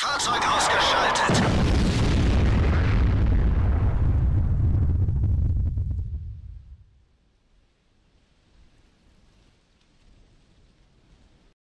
Fahrzeug ausgeschaltet.